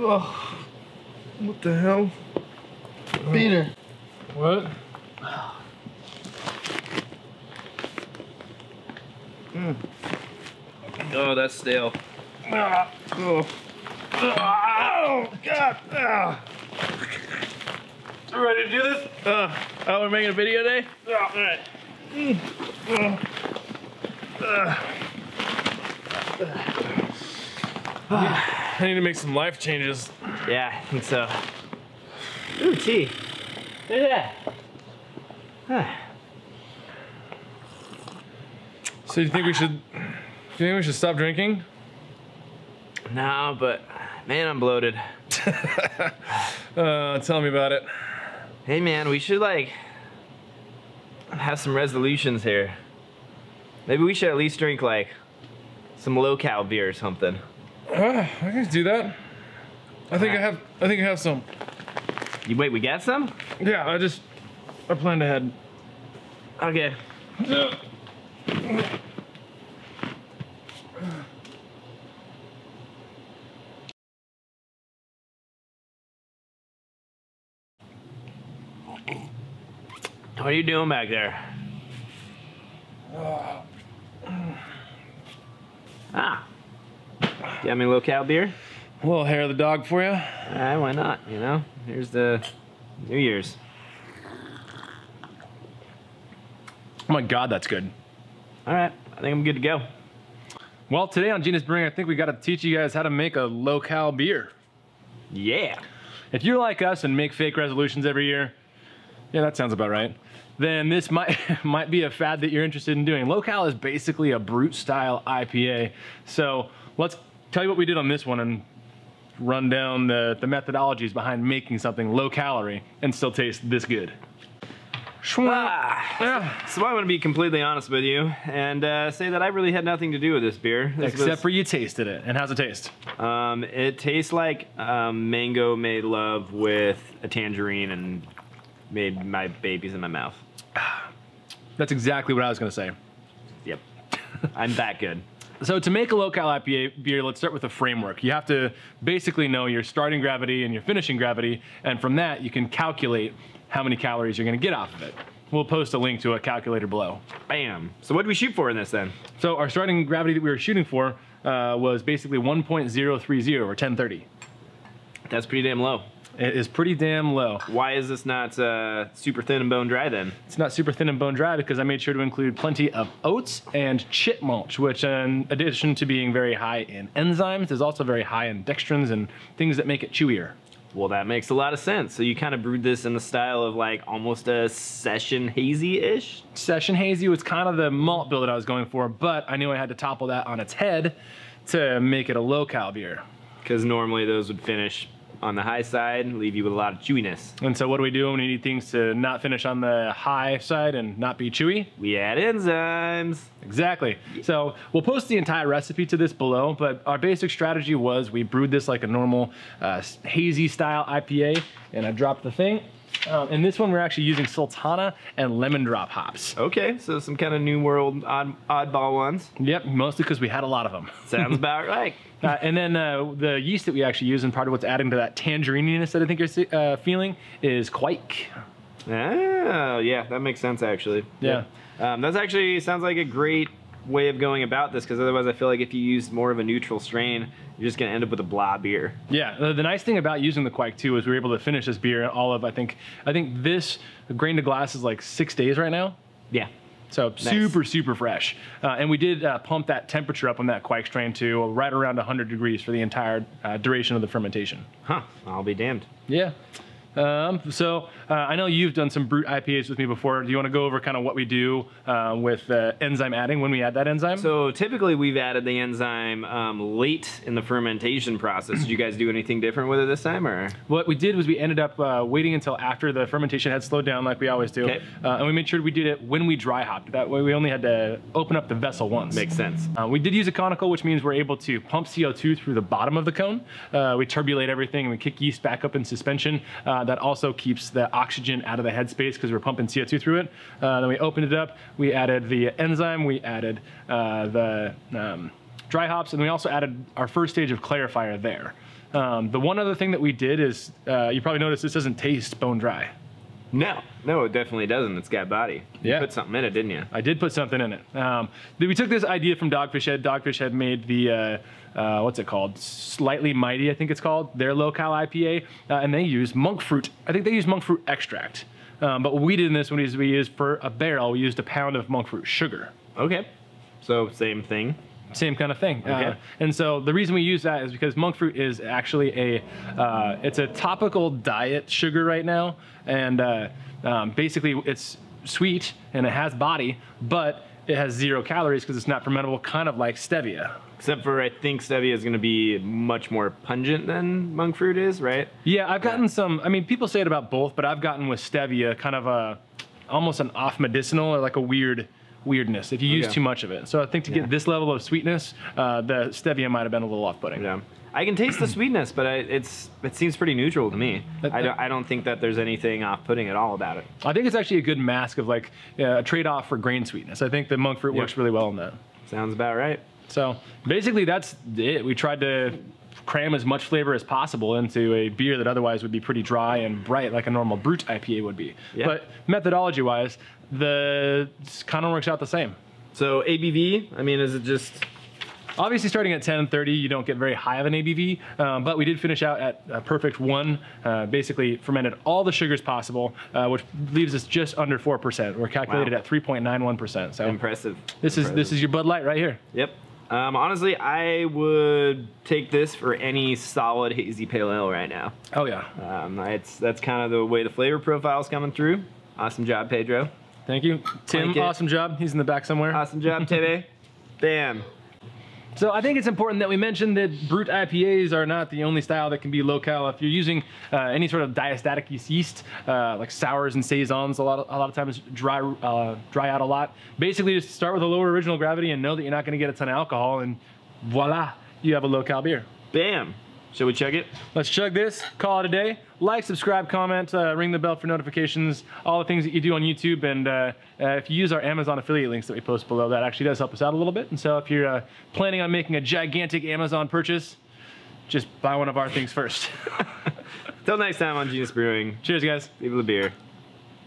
Oh, what the hell? Peter. What? Oh, that's stale. Ah, oh. Oh, God. Ah. You ready to do this? Uh, oh, we're making a video today? Yeah. All right. I need to make some life changes. Yeah, I think so. Ooh, tea. Look at that. So you think we should? Do you think we should stop drinking? No, but man, I'm bloated. Uh, tell me about it. Hey man, we should like have some resolutions here. Maybe we should at least drink like some low-cal beer or something. Uh, I can do that. I think I have. I think I have some. You wait, we got some? Yeah, I just. I planned ahead. Okay. What are you doing back there? Ah. Me a little cow beer? A little hair of the dog for you. Alright, why not? You know? Here's the New Year's. Oh my God, that's good. Alright, I think I'm good to go. Well, today on Genus Brewing, I think we got to teach you guys how to make a low-cal beer. Yeah. If you're like us and make fake resolutions every year, yeah, that sounds about right. Then this might might be a fad that you're interested in doing. Low-cal is basically a Brut style IPA. So let's tell you what we did on this one and run down the, the methodologies behind making something low calorie and still taste this good. Ah. Yeah. So I want to be completely honest with you and uh, say that I really had nothing to do with this beer. This Except was- for you tasted it. And how's it taste? um, it tastes like um, mango made love with a tangerine and made my babies in my mouth. That's exactly what I was gonna say. Yep, I'm that good. So to make a low-cal IPA beer, let's start with a framework. You have to basically know your starting gravity and your finishing gravity, and from that you can calculate how many calories you're gonna get off of it. We'll post a link to a calculator below. Bam. So what did we shoot for in this then? So our starting gravity that we were shooting for uh, was basically 1.030 or 1030. That's pretty damn low. It is pretty damn low. Why is this not uh, super thin and bone dry then? It's not super thin and bone dry because I made sure to include plenty of oats and chit malt, which in addition to being very high in enzymes, is also very high in dextrins and things that make it chewier. Well, that makes a lot of sense. So you kind of brewed this in the style of like almost a session hazy-ish? Session Hazy was kind of the malt bill that I was going for, but I knew I had to topple that on its head to make it a low cal beer. Because normally those would finish on the high side leave you with a lot of chewiness. And so what do we do when we need things to not finish on the high side and not be chewy? We add enzymes. Exactly. So we'll post the entire recipe to this below, but our basic strategy was we brewed this like a normal uh, hazy style IPA, and I dropped the thing. Um, and this one we're actually using Sultana and lemon drop hops. Okay, so some kind of new world odd, oddball ones. Yep, mostly because we had a lot of them. Sounds about right. Uh, and then uh, the yeast that we actually use, and part of what's adding to that tangerininess that I think you're uh, feeling, is kveik. Oh, yeah, that makes sense actually. Yeah. Um, that's actually sounds like a great way of going about this because otherwise I feel like if you use more of a neutral strain, you're just gonna end up with a blah beer. Yeah, the, the nice thing about using the kveik too is we were able to finish this beer all of I think I think this grain to glass is like six days right now. Yeah. So super, super fresh. Uh, and we did uh, pump that temperature up on that kveik strain to right around 100 degrees for the entire uh, duration of the fermentation. Huh. I'll be damned. Yeah. Um, so uh, I know you've done some Brut IPAs with me before. Do you want to go over kind of what we do uh, with uh, enzyme adding when we add that enzyme? So typically we've added the enzyme um, late in the fermentation process. Did you guys do anything different with it this time, or? what we did was we ended up uh, waiting until after the fermentation had slowed down, like we always do, Okay. uh, and we made sure we did it when we dry hopped. That way, we only had to open up the vessel once. Makes sense. Uh, we did use a conical, which means we're able to pump CO2 through the bottom of the cone. Uh, we turbulate everything and we kick yeast back up in suspension. That also keeps the oxygen out of the headspace because we're pumping CO2 through it. Uh, then we opened it up. We added the enzyme. We added uh, the um, dry hops, and we also added our first stage of clarifier there. Um, the one other thing that we did is uh, you probably noticed this doesn't taste bone dry. No, no, it definitely doesn't. It's got body. Yeah. You put something in it, didn't you? I did put something in it. Um, we took this idea from Dogfish Head. Dogfish Head made the uh, uh, what's it called? Slightly Mighty, I think it's called. Their local IPA, uh, and they use monk fruit. I think they use monk fruit extract. Um, but what we did in this one is we used for a barrel, we used a pound of monk fruit sugar. Okay. So same thing. Same kind of thing. Okay. Uh, and so the reason we use that is because monk fruit is actually a, uh, it's a topical diet sugar right now. And uh, um, basically it's sweet and it has body, but it has zero calories because it's not fermentable, kind of like stevia. Except for I think stevia is going to be much more pungent than monk fruit is, right? Yeah, I've gotten some, I mean, people say it about both, but I've gotten with stevia kind of a, almost an off medicinal or like a weird weirdness if you use Okay. too much of it. So I think to Yeah. get this level of sweetness, uh, the stevia might have been a little off-putting. Yeah. I can taste the sweetness, but I, it's it seems pretty neutral to me. That- I don't I don't think that there's anything off-putting at all about it. I think it's actually a good mask of like uh, a trade-off for grain sweetness. I think the monk fruit Yeah. works really well in that. Sounds about right. So basically, that's it. We tried to cram as much flavor as possible into a beer that otherwise would be pretty dry and bright, like a normal Brut IPA would be. Yeah. But methodology-wise, the kind of works out the same. So ABV, I mean, is it just Obviously, starting at 10:30, you don't get very high of an ABV, um, but we did finish out at a perfect one. Uh, basically, fermented all the sugars possible, uh, which leaves us just under four percent. We're calculated Wow. at 3.91 percent. So impressive? this is this is your Bud Light right here. Yep. Um, honestly, I would take this for any solid hazy pale ale right now. Oh yeah, Um, it's that's kind of the way the flavor profile is coming through. Awesome job, Pedro. thank you, Tim. Awesome job. He's in the back somewhere. Awesome job, Tebe. Bam. So I think it's important that we mention that Brut IPAs are not the only style that can be low-cal. If you're using uh, any sort of diastatic yeast, uh, like sours and saisons, a lot of, a lot of times dry uh, dry out a lot. Basically, just start with a lower original gravity and know that you're not going to get a ton of alcohol, and voila, you have a low-cal beer. Bam. Shall we chug it? Let's chug this, call it a day. Like, subscribe, comment, uh, ring the bell for notifications, all the things that you do on YouTube. And uh, uh, if you use our Amazon affiliate links that we post below, that actually does help us out a little bit. And so if you're uh, planning on making a gigantic Amazon purchase, just buy one of our things first. Till next time on Genus Brewing. Cheers, guys. Viva the beer.